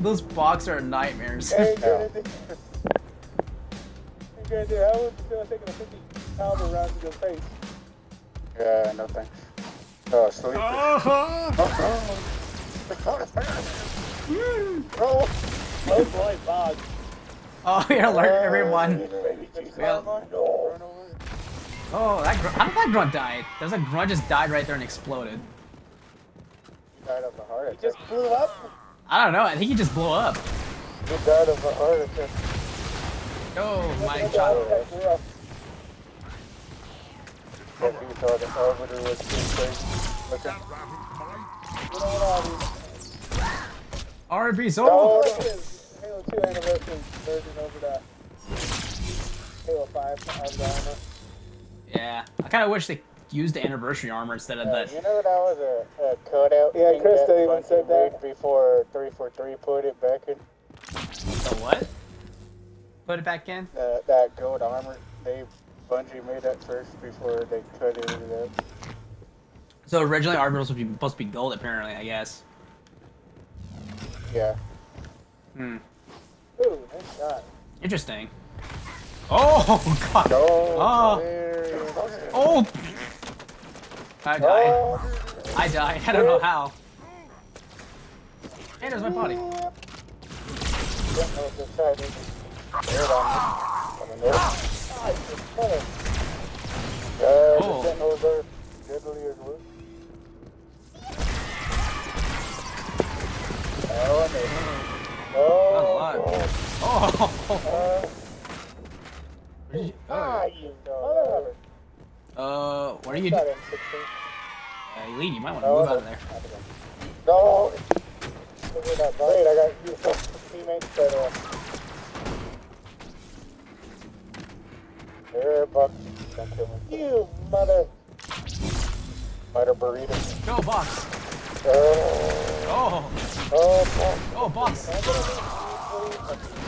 those box are nightmares. Hey, Trinity. Hey, Trinity, how would you feel taking a 50 caliber round to your face? Yeah, no thanks. Oh, sleep. Uh-huh. Oh, oh boy, Bog. Oh, we alert everyone. Well, Well- Oh, that gr- how did that grunt die? There's a grunt just died right there and exploded. died of a heart He just blew up. I don't know. I think he just blew up. He died of a heart attack. Oh my god. rough. If he thought the Arbiter was too crazy looking. You know what, Audie? RB's this. Oh, Halo 2 anniversary version over the Halo 5 of the armor. Yeah, I kind of wish they used the anniversary armor instead of Uh, the. you know that was a, a cutout Yeah, thing Krista even said that. before 343 put it back in? The what? Put it back in. Uh, that gold armor, they Bungie made that first before they cut it out. So originally armor was supposed to be gold, apparently. I guess. Yeah. Hmm. Ooh, nice shot. Interesting. Oh god. No. Oh. there- Oh. I died. Oh. I died. I don't know how. Hey, there's my body. Yeah, no, oh. just tried to air on me. You just cut it. Oh. the sentinels are deadly as well. Oh, and they- Not a Oh, oh, Oh. uh, ah, you know. Uh, what are you doing? M16. Uh, Lee, you might want to Oh, move out of there. No. At. I got you teammates that uh. There, Buck. Don't kill me. You mother. Mother burrito. Go, box. Oh, Oh. oh, Buck. Oh, box.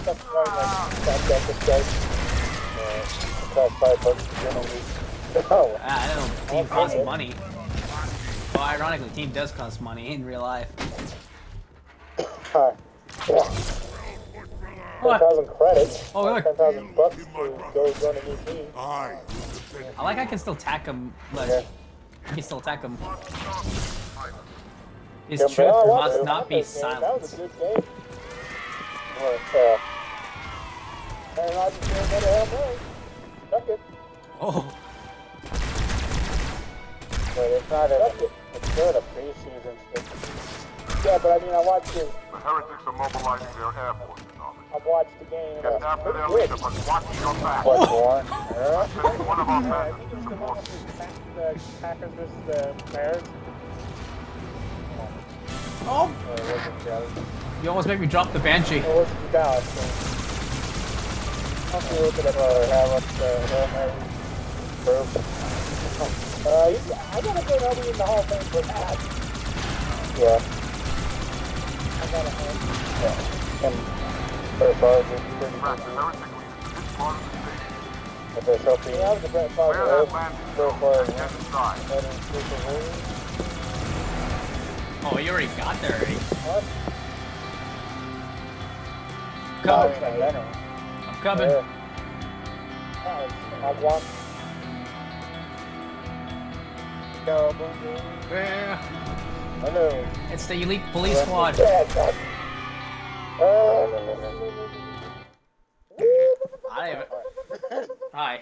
Stuff right like that got this guy. Uh, cost five bucks to get on me. Oh, Ah, I don't. Team costs money. Well, ironically, team does cost money in real life. hi. Yeah. 10,000 credits. Oh, look. 10,000 bucks to go run a new team. I I like I can still attack him. Like, Yeah. I can still attack him. His Yeah, truth but must not be That was a silenced. good game. But, uh, Aaron Rodgers didn't go to Hail Mary. Suck it. Oh, but it's not a, it's not a preseason stuff. Yeah, but I mean, I watched it. The heretics are mobilizing their air forces on it. I've watched the game. Get after their leader, but watch your back. What, one? Yeah? One of our men if to just come support up the Packers versus the Bears. oh! Or was it Dallas? You almost made me drop the banshee. Or was it Dallas? So. I'll look it up, uh, have up the Hail Mary. Bro. Uh, he's, I gotta go early in the Hall of Fame for that. Yeah. I gotta have. And Brett Favre is pretty good. the heretic leaders to this part of the station. If there's something, Yeah, that was a Brett Favre. that role. landing so far, and get better Super Bowl. Oh, you already got there already. What? Coming. I mean, I know. I'm coming. Yeah. I want. Yeah. Hello. It's the elite police squad. I, hi.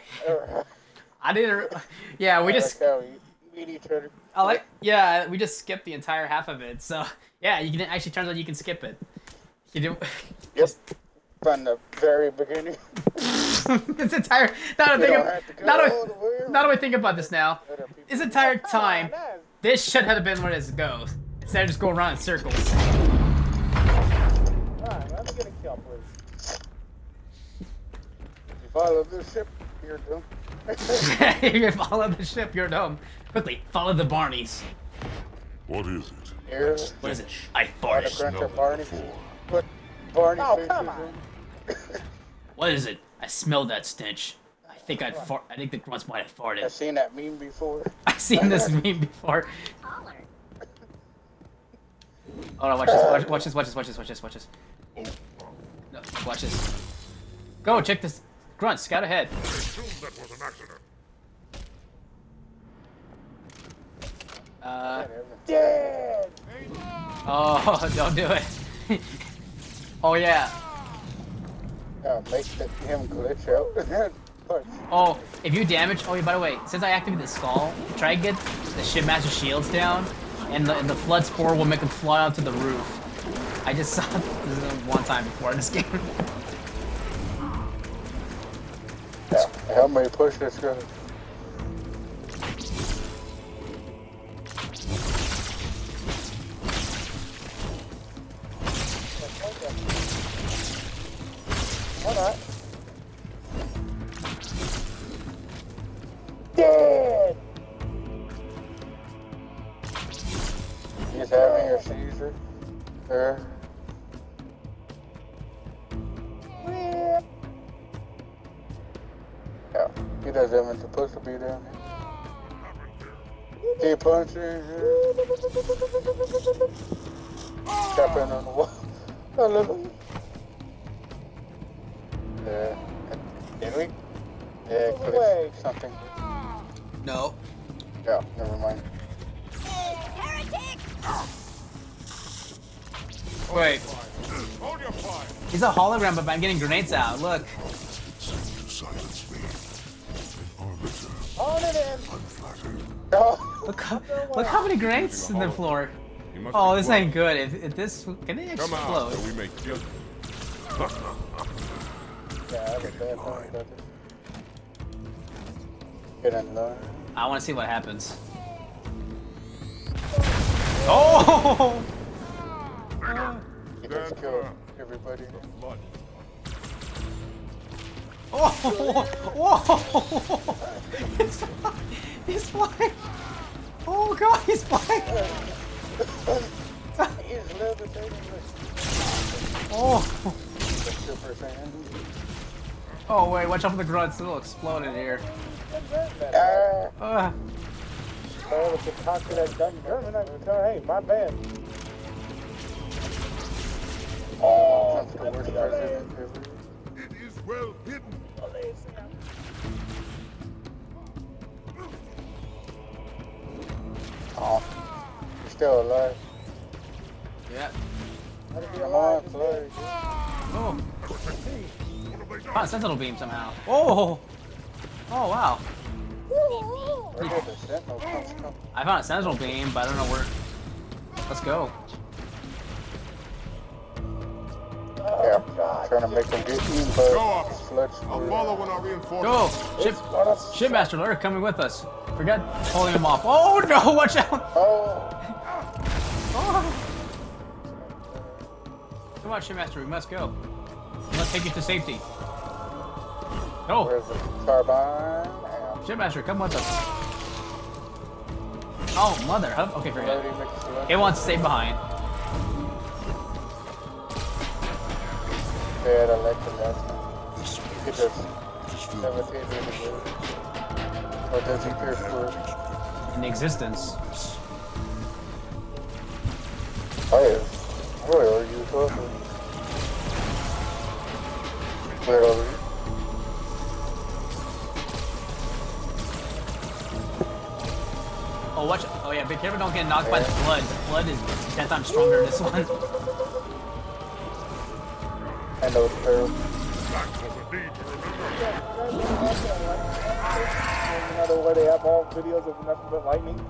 I didn't. Yeah, we just. I like how we meet each other. I like. Yeah, we just skipped the entire half of it. So yeah, you can actually turns out you can skip it. You do. Yep. From the very beginning. this entire. Now that I You think don't of, have to go now I- way now I think about this now, Other this entire time, Come on, man. this should have been where this goes. Instead of just going around in circles. Come on, let me get a kill, please. You follow this ship, you're done. if you follow the ship, you're dumb. Quickly, follow the Barneys. What is it? You're What is it? I on the farted. crunch Smelled of it Barney. before. Barney Oh, come on. What is it? I smelled that stench. I think I'd fart. I think the grunts might have farted. I've seen that meme before. I've seen this meme before. Hold on, watch this, watch, watch this, watch this, watch this, watch this, watch this. No, watch this. Go, check this. Grunt, scout ahead. I assume that was an accident. Uh, Dead! oh, don't do it. oh yeah. Make him glitch out. Oh, if you damage. Oh, yeah, by the way, since I activated the skull, try to get the shipmaster shields down, and the, and the flood spore will make them fly out to the roof. I just saw this one time before in this game. Yeah, help me push this guy. Uh, Yeah, he doesn't supposed to be down here. Keep punching. Tapping on the wall. I love him. Yeah. Did we? Yeah, Move click away. something. No. Yeah, never mind. Wait, Hold your fire. he's a hologram, but I'm getting grenades out. Look. Arbiter. On it in! Unflattered. Oh, Look how, look how many grenades in the floor. Oh, this ain't good. If, if this can they Come out explode? so we may kill yeah, I have a bad feeling about this. Get in there. I want to see what happens. Oh! He just killed everybody. Oh! Whoa! He's, he's flying! Oh god, he's flying! Oh! Oh wait, watch out for the grunts. It'll explode in here. Uh, Oh, with the cock of that gun. German, I can tell, hey, my bad. Trump's the worst president ever. It is well hidden. Oh, he's still alive. yeah. Come on, play. Oh, What have they a sentinel beam somehow. Oh! Oh wow. Where did the sentinel come from? I found a sentinel beam, but I don't know where. Let's go. Yeah, trying to make him get eaten by Go up. sludge. I'll follow when our reinforcements. Go! Ship, What up? Shipmaster, they're coming with us. Forget pulling him off. Oh no! Watch out! Oh, Oh. Come on, Shipmaster, we must go. We must take you to safety. Go! where's the carbine? And Shipmaster, come with us. Oh, mother. Huh? Okay, forget already it. mixed. It wants to stay behind. Yeah, I like the last one. He just levitated in the wood. Or does he pierce through? In existence. Oh, yeah. Oh, Where are you talking? Where are you? Oh, watch. Oh, yeah, be careful don't get knocked by the flood. The flood is 10 times stronger than this one. remember. You know where they have all videos of nothing but lightning?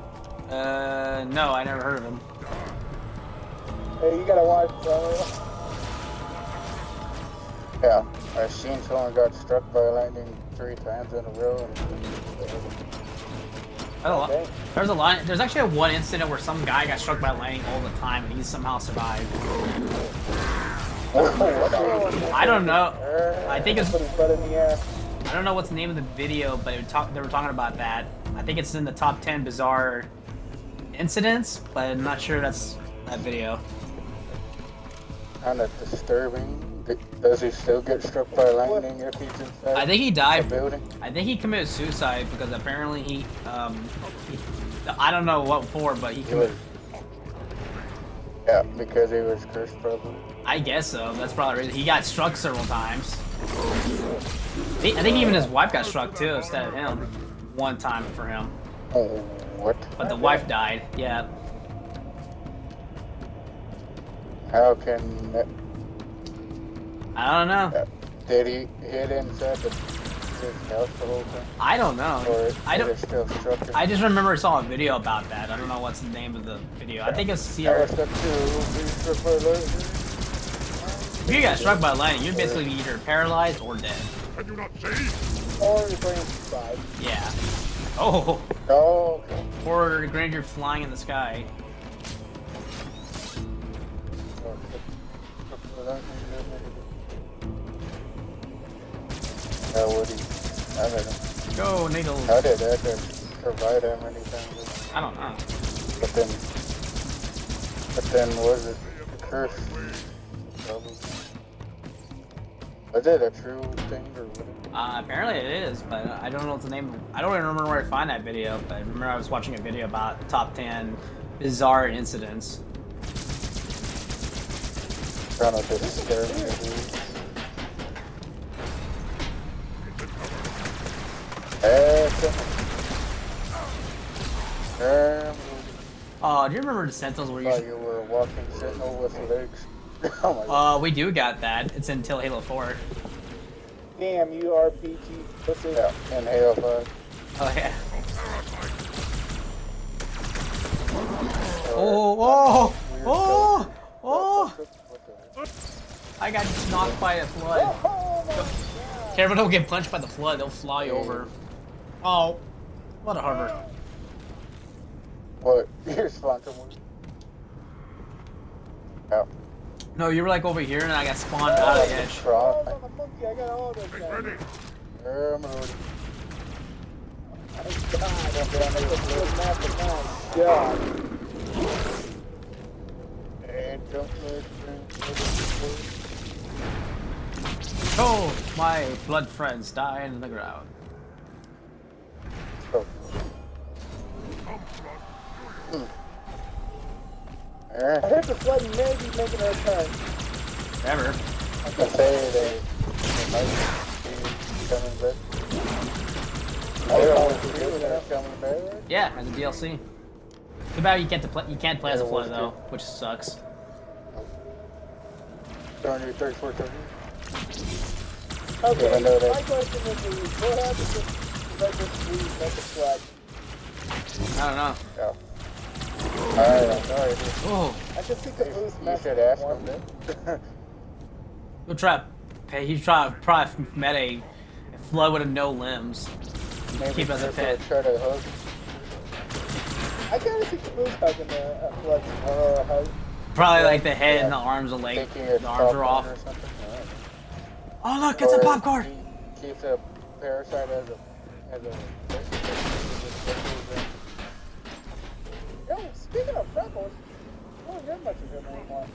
Uh, no, I never heard of him. Hey, you gotta watch, bro. Yeah, I've seen someone got struck by lightning three times in a row. And There's a lot. There's. There's actually a one incident where some guy got struck by lightning all the time, and he somehow survived. I don't know. I think it's. Put his in the air. I don't know what's the name of the video, but it talk, they were talking about that. I think it's in the top 10 bizarre incidents, but I'm not sure that's that video. kind of disturbing. Does he still get struck by lightning if he's inside I think he died. building? I think he committed suicide because apparently he, um, he, I don't know what for, but he committed. Yeah, because he was cursed probably. I guess so. That's probably the reason. He got struck several times. I think, even his wife got struck too instead of him. One time for him. Oh, what? But the wife died. Yeah. How can that, I don't know. did he hit inside the, his house the whole time? I don't know. Or I don't. still struck him? I just remember I saw a video about that. I don't know what's the name of the video. I think it's Sierra. was stuck to be struck by lightning. If you got struck by lightning, you're basically either paralyzed or dead. Can you not see? Or your brain's fried. Yeah. Oh, Oh, or granted you're flying in the sky. How would he? I don't know. Go, Needles. How did that uh, provide him anything? I don't know. But then, but then was it the curse? Probably. Was it a true thing or what? Uh, apparently it is, but I don't know what the name. I don't even remember where to find that video. But I remember I was watching a video about top 10 bizarre incidents. Trying to disturb me. Oh, do you remember the Sentinels where you? thought you were walking sentinel with legs. oh. Uh, we do got that. It's until Halo 4. Damn, you RPG pussy. Yeah, and Halo 5. Oh yeah. Oh, oh, oh, oh! I got knocked by a flood. Oh. Careful, don't get punched by the flood. They'll fly over. Oh, what a harbor. What? You're sponsored one? Oh. No, you were like over here, and I got spawned oh, out of the edge. Oh, a monkey. I got all this Get ready. Lord. God, that's a good map, but God. And don't let Oh, my blood friends die in the ground. Oh. Hmm. I Eh, heard the flood may be making a return. Ever. I can say they, they might be coming back. I don't want to see they're coming back, right? Yeah, as a DLC. Too bad you can't play. You can't play as a Yeah, flood though, which sucks. Throwing your 34. Okay, Yeah, I know that. my question would be, what happens if I just leave at the flood? I don't know. Yeah. Alright, sorry. Oh, I can see the should ask them then. he'll try. He's try probably met a, flood with no limbs. Maybe Keep as a pet. Try to. I kind of see the boost hugging the flood or. Probably like the head and the arms and leg. Thinking it's The arms are off. or. Oh look, it's a popcorn. Keeps a parasite as a as a. Yo, speaking of freckles, I don't hear much of him anymore.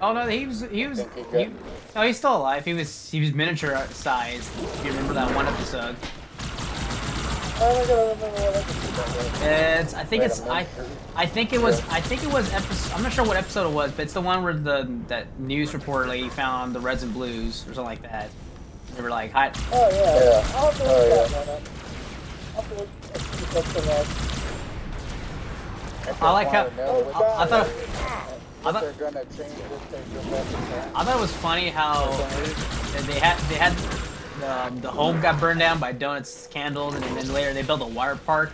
Oh no, he was he was he no, he's still alive. He was he was miniature sized. If you remember that one episode, oh, I don't gotta remember what episode that was. it's I think it's I I think it was I think it was episode. I'm not sure what episode it was, but it's the one where the that news reporter lady found the reds and blues or something like that. They were like, hi. Oh yeah. Yeah. I'll have to look Oh, that yeah. one up. I'll have to look at the episode up. I like how- wanna Oh, what I thought I thought- they're gonna change if they go back in time. I thought it was funny how they had they had the, um, the home got burned down by Donut's candles, and then later they built a water park,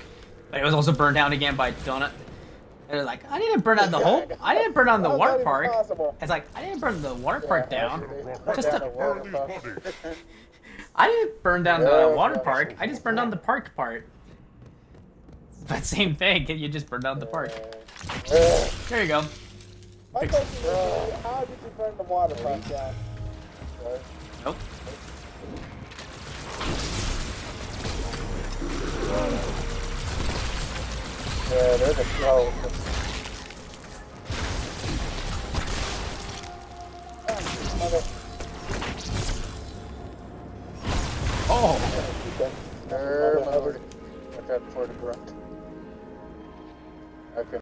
but it was also burned down again by Donut. And they're like, I didn't burn down the home. I didn't burn down the water park. possible? It's like I didn't burn the water park Yeah, down. Just down the water park. I didn't burn down the water park. I just burned down the park part. But same thing. You just burned down the park. There you go. My question is, how did you burn the water pump down? Nope. Yeah, there's a oh, Mother, Oh, there, Lord. Watch out for the grunt.